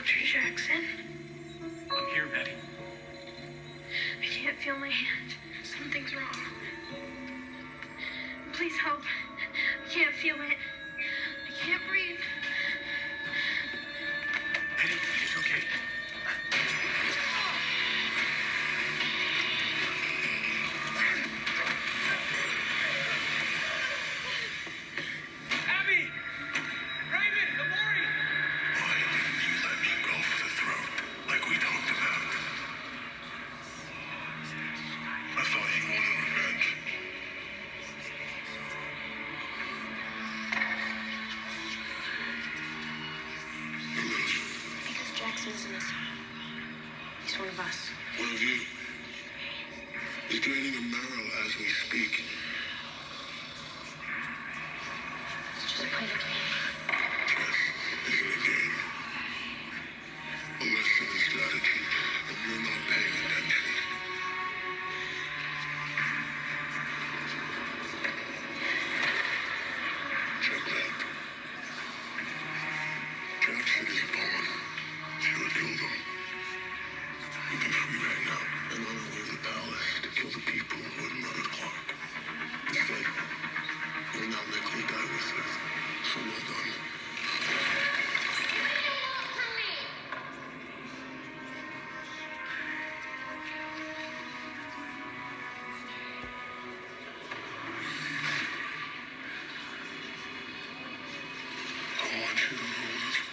Dr. Jackson? I'm here, Betty. I can't feel my hand. Something's wrong. Please help. I can't feel it. He's one of us. one of you He's draining a marrow as we speak. Just play isn't game. You're not attention. Checkmate. Jackson is gone. She'll kill them. Right now, and on our way to the palace to kill the people who you'll now. So well done. I want you to roll this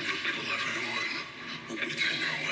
Everyone, what do you know?